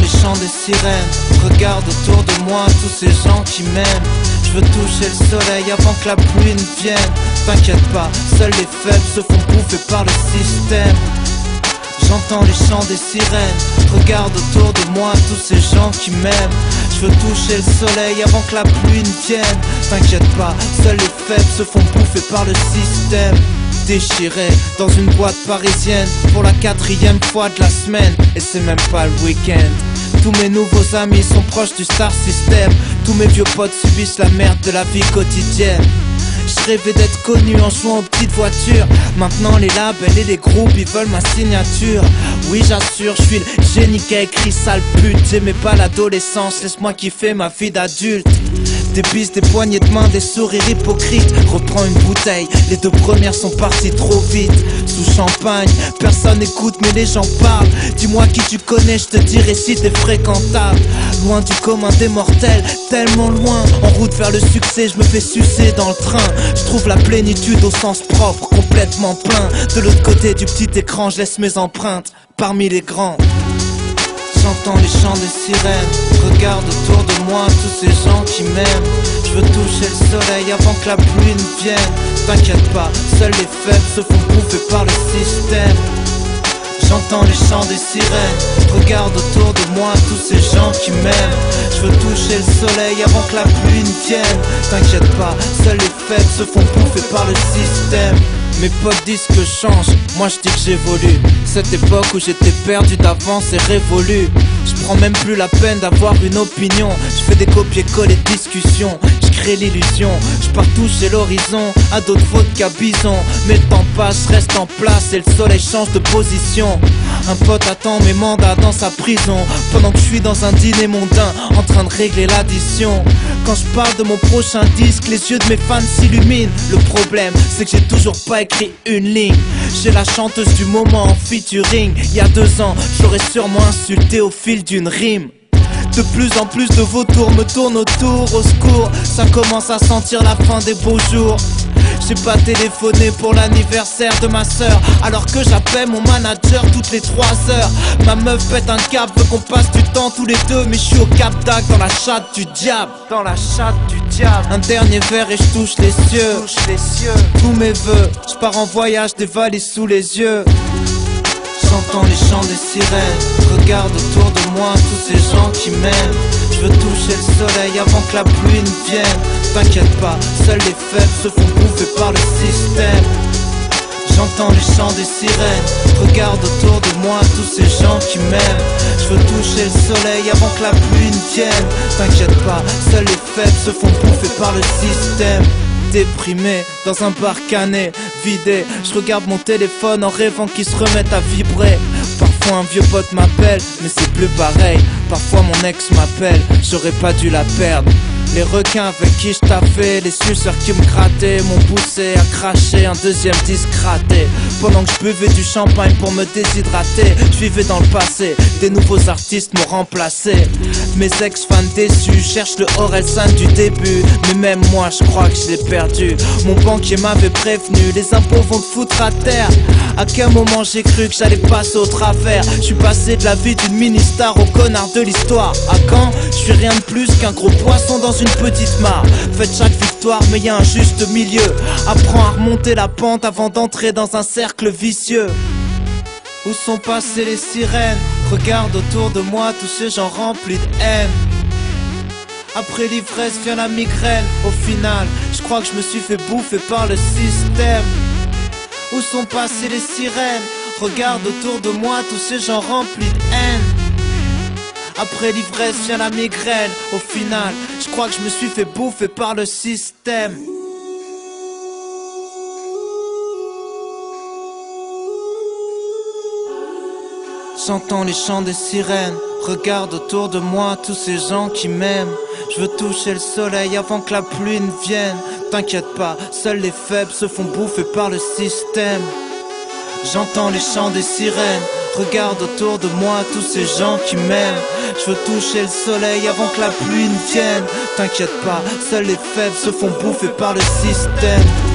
chants des sirènes. Regarde autour de moi tous ces gens qui m'aiment. Je veux toucher le soleil avant que la pluie ne vienne. T'inquiète pas, seuls les faibles se font bouffer par le système. J'entends les chants des sirènes. Regarde autour de moi tous ces gens qui m'aiment. Je veux toucher le soleil avant que la pluie ne vienne. T'inquiète pas, seuls les faibles se font bouffer par le système. Déchiré dans une boîte parisienne pour la quatrième fois de la semaine. Et c'est même pas le week-end. Tous mes nouveaux amis sont proches du star system. Tous mes vieux potes subissent la merde de la vie quotidienne. Rêvais d'être connu en jouant aux petites voitures. Maintenant les labels et les groupes ils veulent ma signature. Oui j'assure, je suis le génie qui a écrit sale pute. J'aimais pas l'adolescence, laisse-moi kiffer ma vie d'adulte. Des bises, des poignées de main, des sourires hypocrites. Reprends une bouteille, les deux premières sont parties trop vite. Sous champagne, personne n'écoute mais les gens parlent. Dis-moi qui tu connais, je te dirai si t'es fréquentable. Loin du commun des mortels, tellement loin. En route vers le succès, je me fais sucer dans le train. Je trouve la plénitude au sens propre, complètement plein. De l'autre côté du petit écran, je laisse mes empreintes parmi les grands. J'entends les chants des sirènes. Regarde autour de moi tous ces gens qui m'aiment. Je veux toucher le soleil avant que la pluie ne vienne. T'inquiète pas, seuls les faibles se font bouffer par le système. J'entends les chants des sirènes. Regarde autour de moi tous ces gens qui m'aiment. Je veux toucher le soleil avant que la pluie ne vienne. T'inquiète pas, seuls les faibles se font bouffer par le système. Mes potes disent que je change, moi je dis que j'évolue. Cette époque où j'étais perdu d'avance est révolue. Je prends même plus la peine d'avoir une opinion. Je fais des copier-coller de discussions. Je crée l'illusion. Je pars toucher l'horizon. À d'autres fautes qu'à bison. Mais le temps passe, reste en place et le soleil change de position. Un pote attend mes mandats dans sa prison. Pendant que je suis dans un dîner mondain, en train de régler l'addition. Quand je parle de mon prochain disque, les yeux de mes fans s'illuminent. Le problème, c'est que j'ai toujours pas écrit une ligne. J'ai la chanteuse du moment en featuring. Il y a deux ans, j'aurais sûrement insulté au fil d'une rime. De plus en plus de vautours me tournent autour, au secours. Ça commence à sentir la fin des beaux jours. J'ai pas téléphoné pour l'anniversaire de ma sœur. Alors que j'appelle mon manager toutes les 3 heures. Ma meuf pète un câble, veut qu'on passe du temps tous les deux. Mais je suis au cap d'Ac dans la chatte du diable. Dans la chatte du diable. Un dernier verre et je touche les cieux les cieux Tous mes vœux, je pars en voyage des valises sous les yeux. J'entends les chants des sirènes. Regarde autour de moi tous ces gens qui m'aiment veux toucher le soleil avant que la pluie ne vienne. T'inquiète pas, seuls les faibles se font bouffer par le système. J'entends les chants des sirènes. Regarde autour de moi tous ces gens qui m'aiment. Je veux toucher le soleil avant que la pluie ne vienne. T'inquiète pas, seuls les faibles se font bouffer par le système. Déprimé dans un bar cané, vidé. Je regarde mon téléphone en rêvant qu'il se remette à vibrer. Parfois un vieux pote m'appelle, mais c'est plus pareil. Parfois mon ex m'appelle, j'aurais pas dû la perdre. Les requins avec qui je taffais, les suceurs qui me grattaient m'ont poussé à cracher un deuxième disque raté. Pendant que je buvais du champagne pour me déshydrater, je vivais dans le passé, des nouveaux artistes m'ont remplacé. Mes ex-fans déçus cherchent le Orelsan du début, mais même moi je crois que je l'ai perdu. Mon banquier m'avait prévenu, les impôts vont te foutre à terre. À quel moment j'ai cru que j'allais passer au travers? Je suis passé de la vie d'une mini-star au connard de l'histoire. À quand? Je suis rien de plus qu'un gros poisson dans une petite mare. Faites chaque victoire, mais y a un juste milieu. Apprends à remonter la pente avant d'entrer dans un cercle vicieux. Où sont passées les sirènes? Regarde autour de moi tous ces gens remplis de haine. Après l'ivresse vient la migraine. Au final, je crois que je me suis fait bouffer par le système. Où sont passées les sirènes? Regarde autour de moi tous ces gens remplis de haine. Après l'ivresse vient la migraine. Au final, crois que je me suis fait bouffer par le système. J'entends les chants des sirènes. Regarde autour de moi tous ces gens qui m'aiment. Je veux toucher le soleil avant que la pluie ne vienne. T'inquiète pas, seuls les faibles se font bouffer par le système. J'entends les chants des sirènes. Regarde autour de moi tous ces gens qui m'aiment. Je veux toucher le soleil avant que la pluie ne vienne. T'inquiète pas, seuls les faibles se font bouffer par le système.